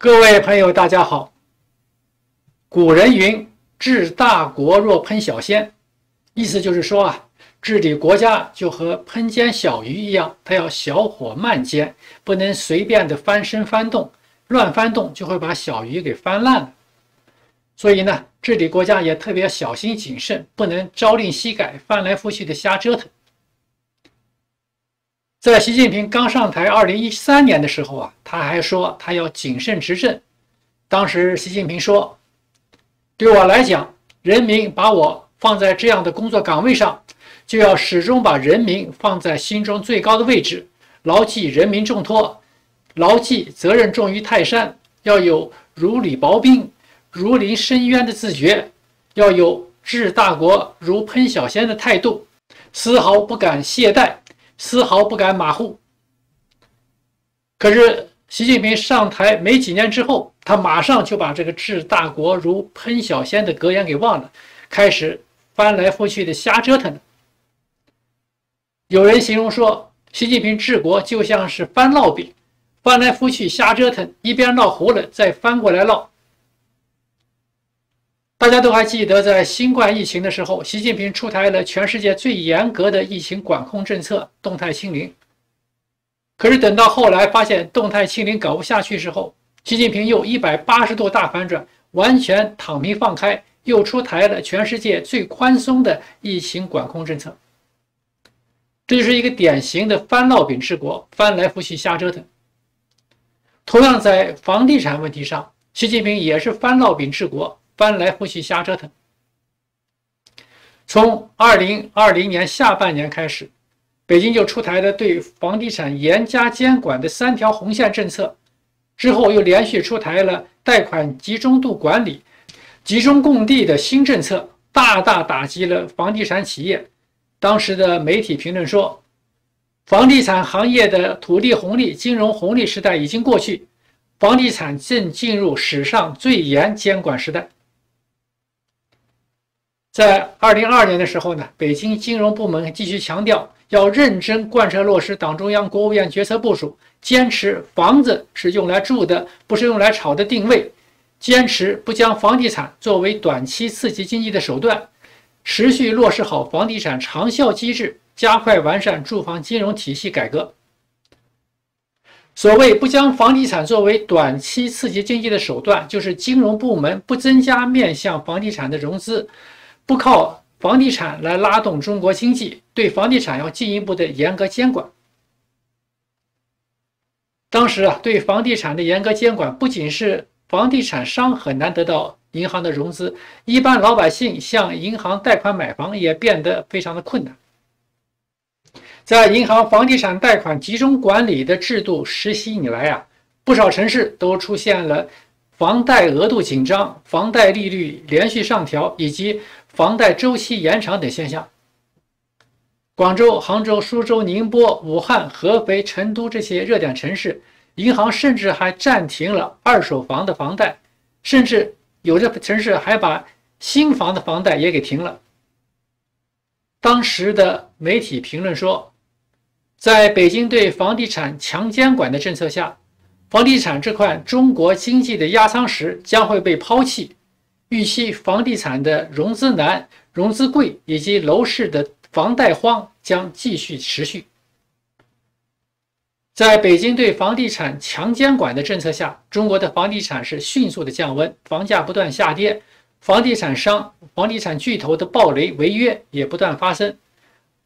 各位朋友，大家好。古人云：“治大国若烹小鲜”，意思就是说啊，治理国家就和烹煎小鱼一样，它要小火慢煎，不能随便的翻身翻动，乱翻动就会把小鱼给翻烂了。所以呢，治理国家也特别小心谨慎，不能朝令夕改，翻来覆去的瞎折腾。在习近平刚上台二零一三年的时候啊，他还说他要谨慎执政。当时习近平说：“对我来讲，人民把我放在这样的工作岗位上，就要始终把人民放在心中最高的位置，牢记人民重托，牢记责任重于泰山，要有如履薄冰、如临深渊的自觉，要有治大国如烹小鲜的态度，丝毫不敢懈怠。”丝毫不敢马虎。可是，习近平上台没几年之后，他马上就把这个“治大国如烹小鲜”的格言给忘了，开始翻来覆去的瞎折腾。有人形容说，习近平治国就像是翻烙饼，翻来覆去瞎折腾，一边烙糊了再翻过来烙。大家都还记得，在新冠疫情的时候，习近平出台了全世界最严格的疫情管控政策——动态清零。可是等到后来发现动态清零搞不下去时候，习近平又一百八十度大反转，完全躺平放开，又出台了全世界最宽松的疫情管控政策。这就是一个典型的翻烙饼治国，翻来覆去瞎折腾。同样在房地产问题上，习近平也是翻烙饼治国。翻来覆去瞎折腾。从二零二零年下半年开始，北京就出台了对房地产严加监管的三条红线政策，之后又连续出台了贷款集中度管理、集中供地的新政策，大大打击了房地产企业。当时的媒体评论说，房地产行业的土地红利、金融红利时代已经过去，房地产正进入史上最严监管时代。在二零二二年的时候呢，北京金融部门继续强调要认真贯彻落实党中央、国务院决策部署，坚持房子是用来住的，不是用来炒的定位，坚持不将房地产作为短期刺激经济的手段，持续落实好房地产长效机制，加快完善住房金融体系改革。所谓不将房地产作为短期刺激经济的手段，就是金融部门不增加面向房地产的融资。不靠房地产来拉动中国经济，对房地产要进一步的严格监管。当时啊，对房地产的严格监管，不仅是房地产商很难得到银行的融资，一般老百姓向银行贷款买房也变得非常的困难。在银行房地产贷款集中管理的制度实行以来啊，不少城市都出现了房贷额度紧张、房贷利率连续上调以及。房贷周期延长等现象，广州、杭州、苏州、宁波、武汉、合肥、成都这些热点城市，银行甚至还暂停了二手房的房贷，甚至有的城市还把新房的房贷也给停了。当时的媒体评论说，在北京对房地产强监管的政策下，房地产这块中国经济的压舱石将会被抛弃。预期房地产的融资难、融资贵，以及楼市的房贷荒将继续持续。在北京对房地产强监管的政策下，中国的房地产是迅速的降温，房价不断下跌，房地产商、房地产巨头的暴雷违约也不断发生，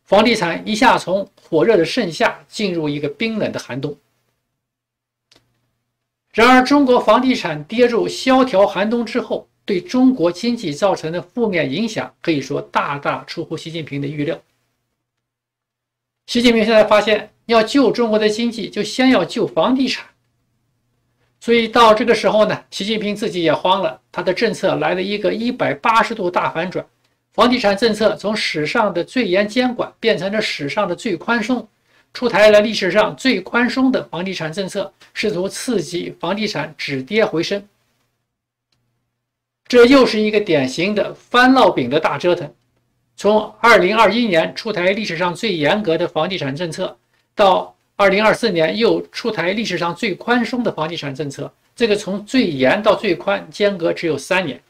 房地产一下从火热的盛夏进入一个冰冷的寒冬。然而，中国房地产跌入萧条寒冬之后。对中国经济造成的负面影响，可以说大大出乎习近平的预料。习近平现在发现，要救中国的经济，就先要救房地产。所以到这个时候呢，习近平自己也慌了，他的政策来了一个一百八十度大反转，房地产政策从史上的最严监管变成了史上的最宽松，出台了历史上最宽松的房地产政策，试图刺激房地产止跌回升。这又是一个典型的翻烙饼的大折腾。从2021年出台历史上最严格的房地产政策，到二零二四年又出台历史上最宽松的房地产政策，这个从最严到最宽间隔只有三年。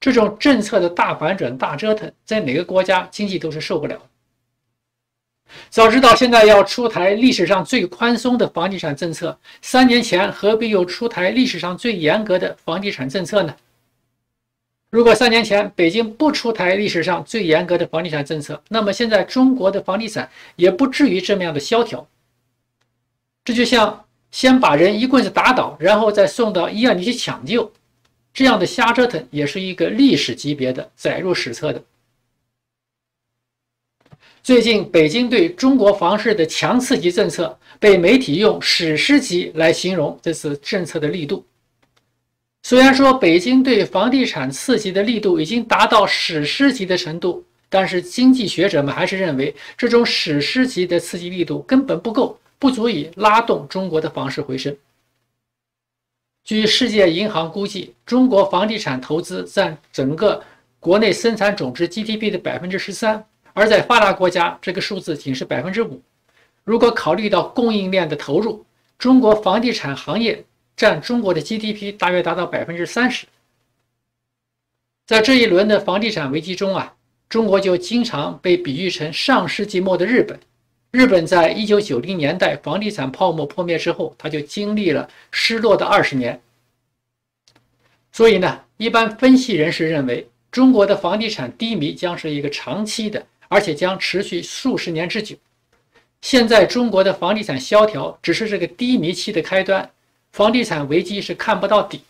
这种政策的大反转、大折腾，在哪个国家经济都是受不了。早知道现在要出台历史上最宽松的房地产政策，三年前何必又出台历史上最严格的房地产政策呢？如果三年前北京不出台历史上最严格的房地产政策，那么现在中国的房地产也不至于这么样的萧条。这就像先把人一棍子打倒，然后再送到医院里去抢救，这样的瞎折腾也是一个历史级别的载入史册的。最近，北京对中国房市的强刺激政策被媒体用“史诗级”来形容这次政策的力度。虽然说北京对房地产刺激的力度已经达到史诗级的程度，但是经济学者们还是认为这种史诗级的刺激力度根本不够，不足以拉动中国的房市回升。据世界银行估计，中国房地产投资占整个国内生产总值 GDP 的百分之十三。而在发达国家，这个数字仅是百分之五。如果考虑到供应链的投入，中国房地产行业占中国的 GDP 大约达到百分之三十。在这一轮的房地产危机中啊，中国就经常被比喻成上世纪末的日本。日本在一九九零年代房地产泡沫破灭之后，它就经历了失落的二十年。所以呢，一般分析人士认为，中国的房地产低迷将是一个长期的。而且将持续数十年之久。现在中国的房地产萧条只是这个低迷期的开端，房地产危机是看不到底。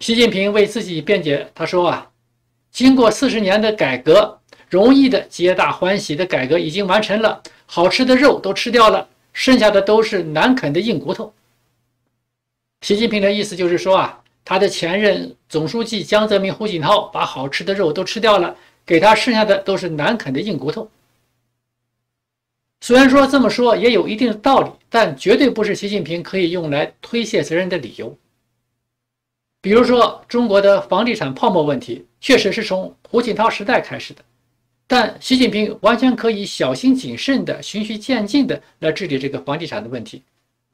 习近平为自己辩解，他说啊，经过四十年的改革，容易的、皆大欢喜的改革已经完成了，好吃的肉都吃掉了，剩下的都是难啃的硬骨头。习近平的意思就是说啊，他的前任总书记江泽民、胡锦涛把好吃的肉都吃掉了。给他剩下的都是难啃的硬骨头。虽然说这么说也有一定的道理，但绝对不是习近平可以用来推卸责任的理由。比如说，中国的房地产泡沫问题确实是从胡锦涛时代开始的，但习近平完全可以小心谨慎的、循序渐进的来治理这个房地产的问题，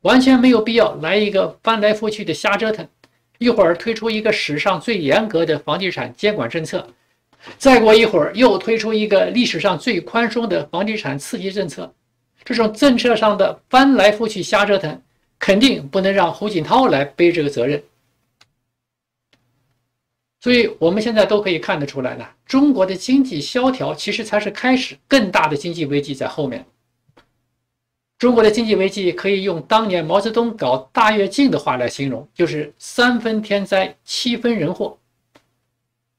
完全没有必要来一个翻来覆去的瞎折腾，一会儿推出一个史上最严格的房地产监管政策。再过一会儿，又推出一个历史上最宽松的房地产刺激政策，这种政策上的翻来覆去瞎折腾，肯定不能让胡锦涛来背这个责任。所以，我们现在都可以看得出来了，中国的经济萧条其实才是开始，更大的经济危机在后面。中国的经济危机可以用当年毛泽东搞大跃进的话来形容，就是三分天灾，七分人祸。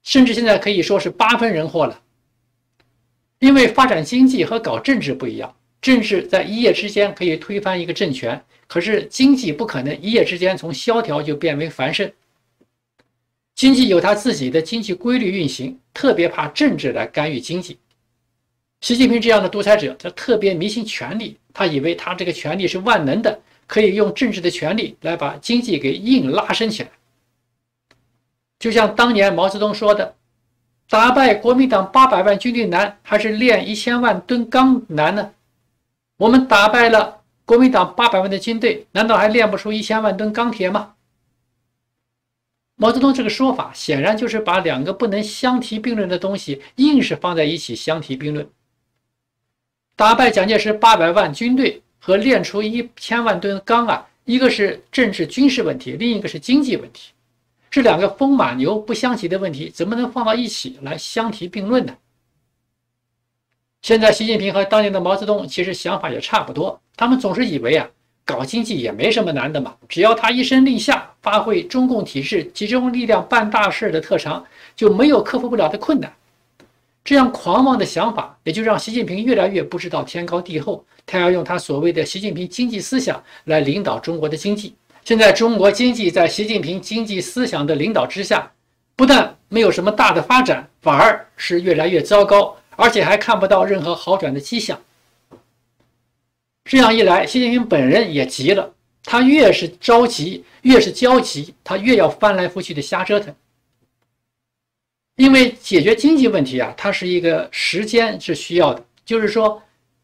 甚至现在可以说是八分人祸了，因为发展经济和搞政治不一样，政治在一夜之间可以推翻一个政权，可是经济不可能一夜之间从萧条就变为繁盛。经济有它自己的经济规律运行，特别怕政治来干预经济。习近平这样的独裁者，他特别迷信权力，他以为他这个权力是万能的，可以用政治的权力来把经济给硬拉升起来。就像当年毛泽东说的：“打败国民党八百万军队难，还是炼一千万吨钢难呢？”我们打败了国民党八百万的军队，难道还炼不出一千万吨钢铁吗？毛泽东这个说法显然就是把两个不能相提并论的东西硬是放在一起相提并论。打败蒋介石八百万军队和炼出一千万吨钢啊，一个是政治军事问题，另一个是经济问题。这两个风马牛不相及的问题，怎么能放到一起来相提并论呢？现在习近平和当年的毛泽东其实想法也差不多，他们总是以为啊，搞经济也没什么难的嘛，只要他一声令下，发挥中共体制集中力量办大事的特长，就没有克服不了的困难。这样狂妄的想法，也就让习近平越来越不知道天高地厚，他要用他所谓的习近平经济思想来领导中国的经济。现在中国经济在习近平经济思想的领导之下，不但没有什么大的发展，反而是越来越糟糕，而且还看不到任何好转的迹象。这样一来，习近平本人也急了，他越是着急，越是焦急，他越要翻来覆去的瞎折腾。因为解决经济问题啊，它是一个时间是需要的，就是说，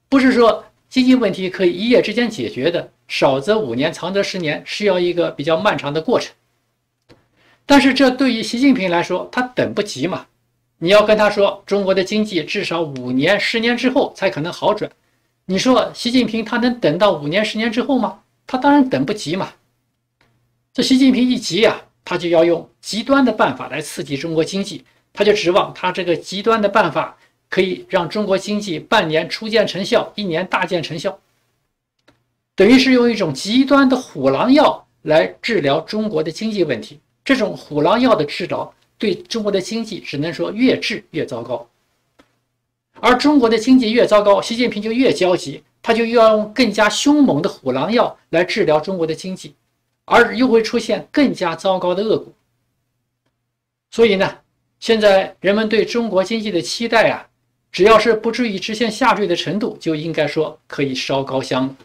不是说经济问题可以一夜之间解决的，少则五年，长则十年，是要一个比较漫长的过程。但是这对于习近平来说，他等不及嘛。你要跟他说，中国的经济至少五年、十年之后才可能好转。你说习近平他能等到五年、十年之后吗？他当然等不及嘛。这习近平一急呀，他就要用极端的办法来刺激中国经济，他就指望他这个极端的办法可以让中国经济半年初见成效，一年大见成效，等于是用一种极端的虎狼药来治疗中国的经济问题。这种虎狼药的治疗。对中国的经济只能说越治越糟糕，而中国的经济越糟糕，习近平就越焦急，他就又要用更加凶猛的虎狼药来治疗中国的经济，而又会出现更加糟糕的恶果。所以呢，现在人们对中国经济的期待啊，只要是不至于直线下坠的程度，就应该说可以烧高香了。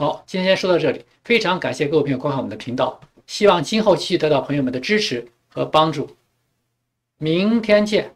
好，今天说到这里，非常感谢各位朋友观看我们的频道。希望今后继续得到朋友们的支持和帮助，明天见。